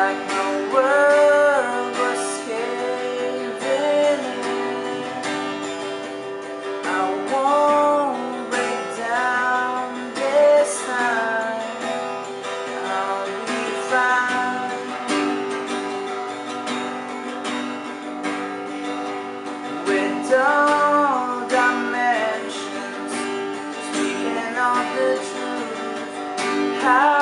like the world was in. I won't break down this time. I'll be. With all dimensions, speaking of the truth. How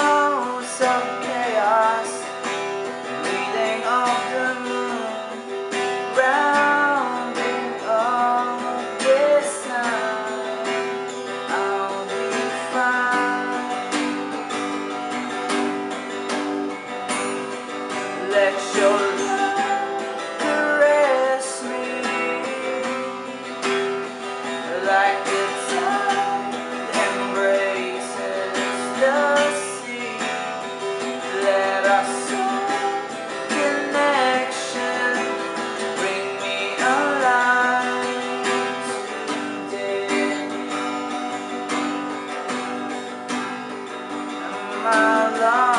loss